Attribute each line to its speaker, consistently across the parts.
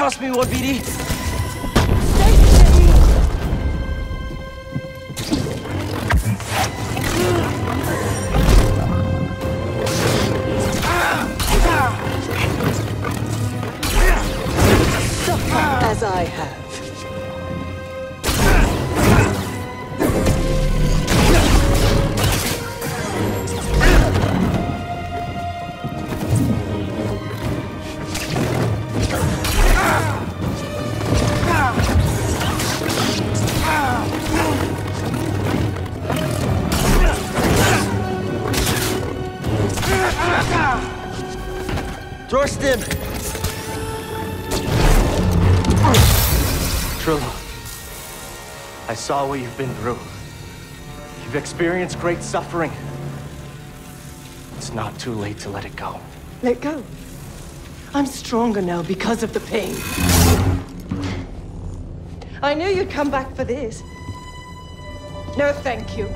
Speaker 1: Toss me one, BD. Suffer as I have.
Speaker 2: Thorsten! Trilla, I saw what you've been through. You've experienced great suffering. It's not too late to let it go.
Speaker 1: Let go. I'm stronger now because of the pain. I knew you'd come back for this. No, thank you.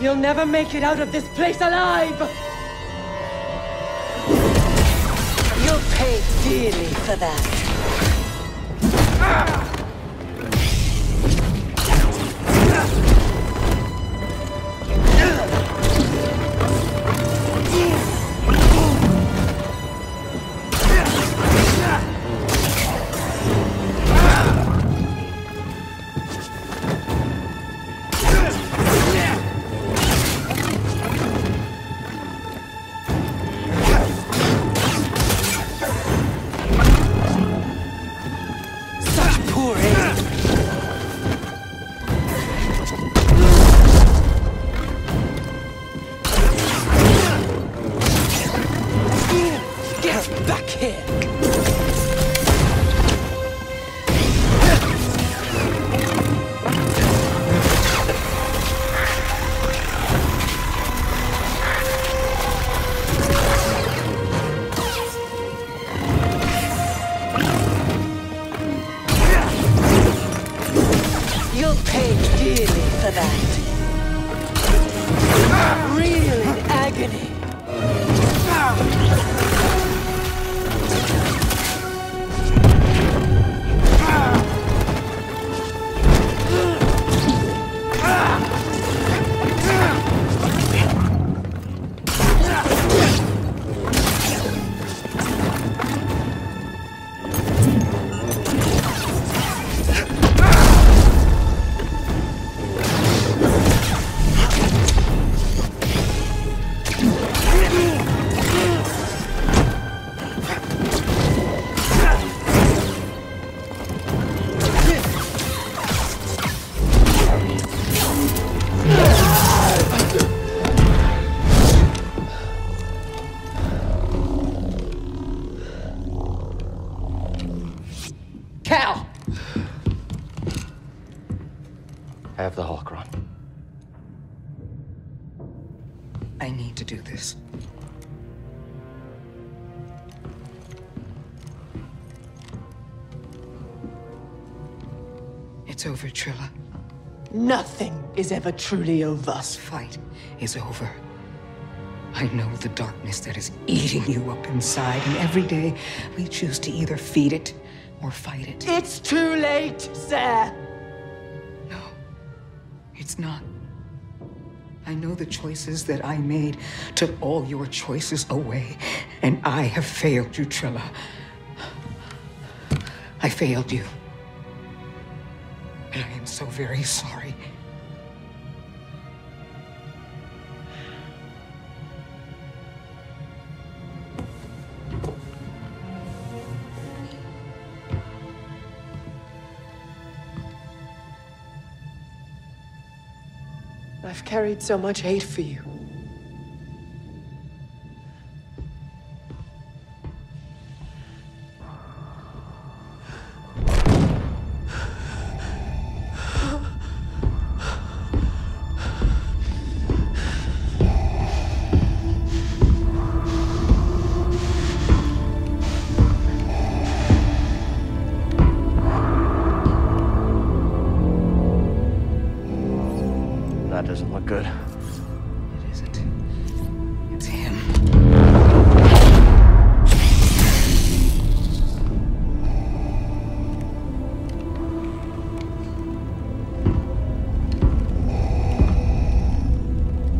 Speaker 1: You'll never make it out of this place alive! You'll pay dearly for that. Such here!
Speaker 2: I have the holocron.
Speaker 3: I need to do this. It's over, Trilla.
Speaker 1: Nothing is ever truly over.
Speaker 3: This fight is over. I know the darkness that is eating you up inside, and every day we choose to either feed it or fight it.
Speaker 1: It's too late,
Speaker 3: Cere. It's not. I know the choices that I made took all your choices away, and I have failed you, Trilla. I failed you. And I am so very sorry.
Speaker 1: I've carried so much hate for you.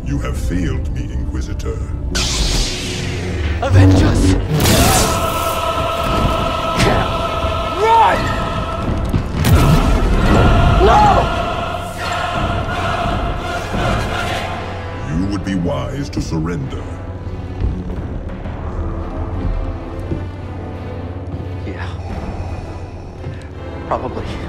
Speaker 4: You have failed me, Inquisitor.
Speaker 1: Avengers! Run! No!
Speaker 4: You would be wise to surrender.
Speaker 2: Yeah. Probably.